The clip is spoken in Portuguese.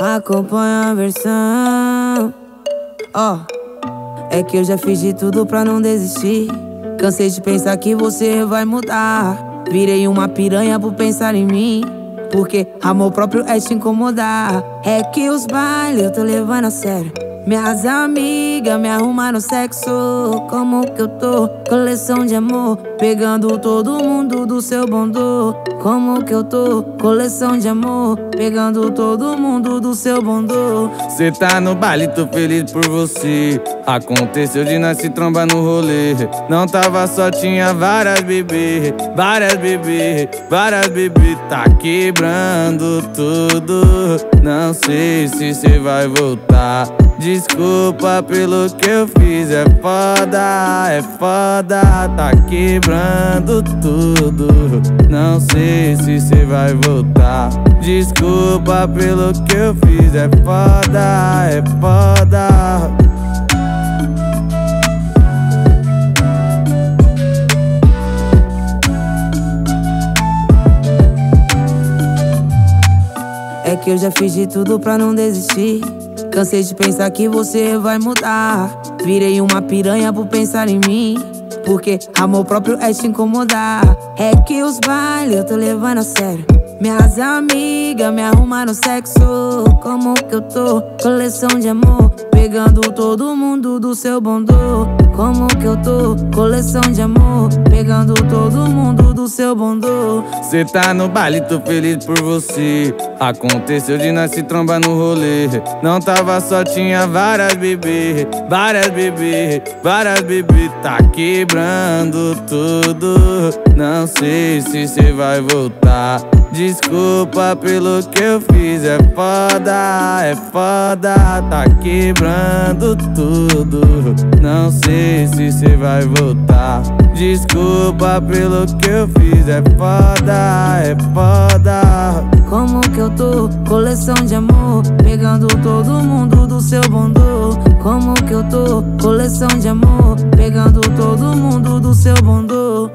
Acompanha a versão. Ó, oh, é que eu já fiz de tudo pra não desistir. Cansei de pensar que você vai mudar. Virei uma piranha por pensar em mim. Porque amor próprio é te incomodar. É que os bailes eu tô levando a sério. Minhas amigas me arrumaram sexo. Como que eu tô? Coleção de amor. Pegando todo mundo do seu bondô. Como que eu tô? Coleção de amor. Pegando todo mundo do seu bondô. Cê tá no baile, tô feliz por você. Aconteceu de nós se trombar no rolê. Não tava só, tinha várias bebê. Várias bebê, várias bebê. Tá quebrando tudo. Não sei se cê vai voltar. Desculpa pelo que eu fiz, é foda, é foda, tá quebrando tudo. Não sei se cê vai voltar. Desculpa pelo que eu fiz, é foda, é foda. É que eu já fiz de tudo pra não desistir. Cansei de pensar que você vai mudar. Virei uma piranha por pensar em mim. Porque amor próprio é te incomodar. É que os bailes eu tô levando a sério. Minhas amigas me arrumaram sexo. Como que eu tô? Coleção de amor. Pegando todo mundo do seu bondô. Como que eu tô? Coleção de amor. Pegando todo mundo do seu bondô. Cê tá no baile, tô feliz por você. Aconteceu de nós se trombar no rolê. Não tava só, tinha várias bebê. Várias bebê, várias bebê. Tá quebrando tudo. Não sei se cê vai voltar. Desculpa pelo que eu fiz, é foda, é foda, tá quebrando tudo. Não se cê vai voltar. Desculpa pelo que eu fiz, é foda, é foda. Como que eu tô? Coleção de amor, pegando todo mundo do seu bondô. Como que eu tô? Coleção de amor, pegando todo mundo do seu bondô.